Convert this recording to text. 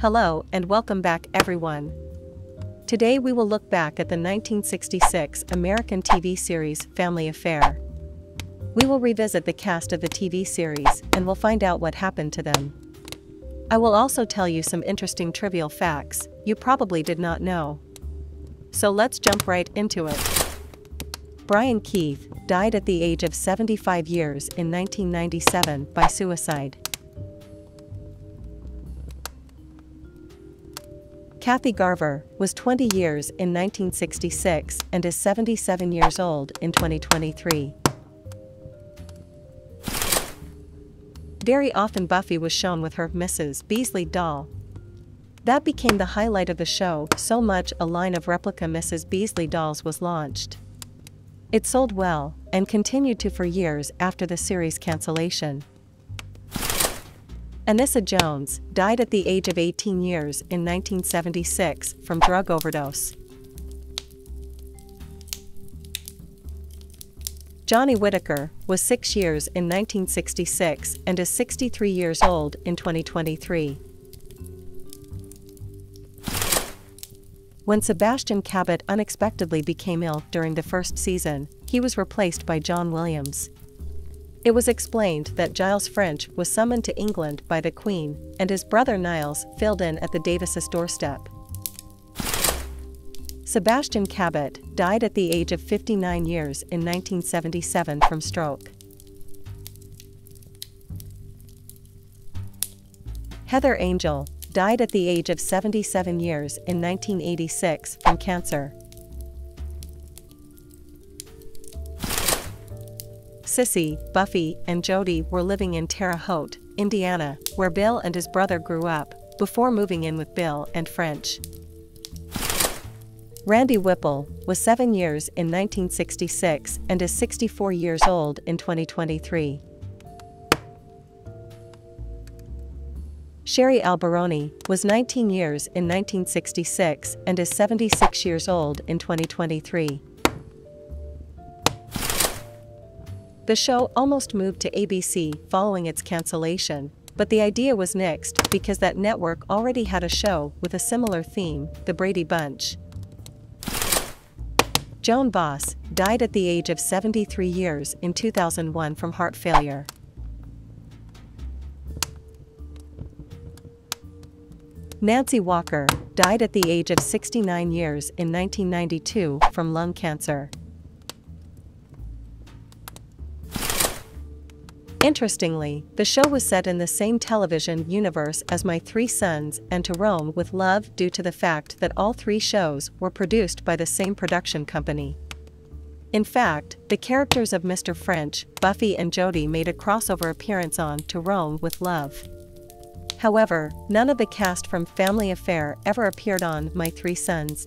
Hello and welcome back everyone. Today we will look back at the 1966 American TV series Family Affair. We will revisit the cast of the TV series and we'll find out what happened to them. I will also tell you some interesting trivial facts you probably did not know. So let's jump right into it. Brian Keith died at the age of 75 years in 1997 by suicide. Kathy Garver was 20 years in 1966 and is 77 years old in 2023. Very often Buffy was shown with her Mrs. Beasley doll. That became the highlight of the show, so much a line of replica Mrs. Beasley dolls was launched. It sold well, and continued to for years after the series cancellation. Anissa Jones died at the age of 18 years in 1976 from drug overdose. Johnny Whitaker was 6 years in 1966 and is 63 years old in 2023. When Sebastian Cabot unexpectedly became ill during the first season, he was replaced by John Williams. It was explained that Giles French was summoned to England by the Queen, and his brother Niles filled in at the Davises' doorstep. Sebastian Cabot died at the age of 59 years in 1977 from stroke. Heather Angel died at the age of 77 years in 1986 from cancer. Cissy, Buffy, and Jody were living in Terre Haute, Indiana, where Bill and his brother grew up, before moving in with Bill and French. Randy Whipple was 7 years in 1966 and is 64 years old in 2023. Sherry Alberoni was 19 years in 1966 and is 76 years old in 2023. The show almost moved to ABC following its cancellation, but the idea was nixed because that network already had a show with a similar theme, The Brady Bunch. Joan Vohs died at the age of 73 years in 2001 from heart failure. Nancy Walker died at the age of 69 years in 1992 from lung cancer. Interestingly, the show was set in the same television universe as My Three Sons and To Rome with Love due to the fact that all three shows were produced by the same production company. In fact, the characters of Mr. French, Buffy and Jody made a crossover appearance on To Rome with Love. However, none of the cast from Family Affair ever appeared on My Three Sons.